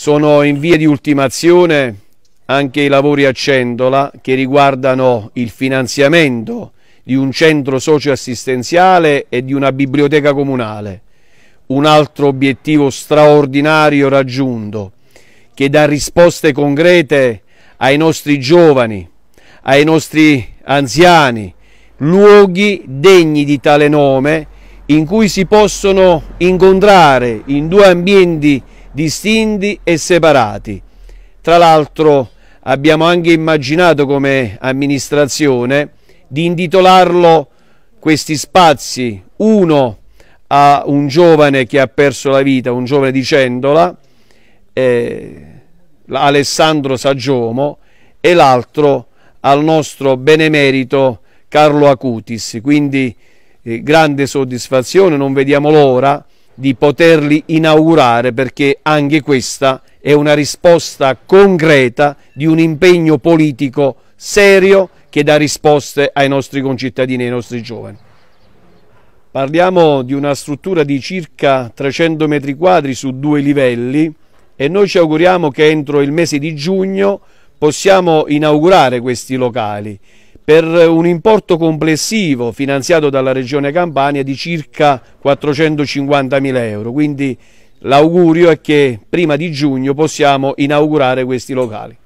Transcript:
Sono in via di ultimazione anche i lavori a Cendola che riguardano il finanziamento di un centro socioassistenziale e di una biblioteca comunale. Un altro obiettivo straordinario raggiunto che dà risposte concrete ai nostri giovani, ai nostri anziani, luoghi degni di tale nome in cui si possono incontrare in due ambienti distinti e separati. Tra l'altro abbiamo anche immaginato come amministrazione di intitolarlo questi spazi, uno a un giovane che ha perso la vita, un giovane di Cendola, eh, Alessandro Saggiomo, e l'altro al nostro benemerito Carlo Acutis. Quindi eh, grande soddisfazione, non vediamo l'ora di poterli inaugurare perché anche questa è una risposta concreta di un impegno politico serio che dà risposte ai nostri concittadini e ai nostri giovani. Parliamo di una struttura di circa 300 metri quadri su due livelli e noi ci auguriamo che entro il mese di giugno possiamo inaugurare questi locali per un importo complessivo finanziato dalla Regione Campania di circa 450 mila euro. Quindi l'augurio è che prima di giugno possiamo inaugurare questi locali.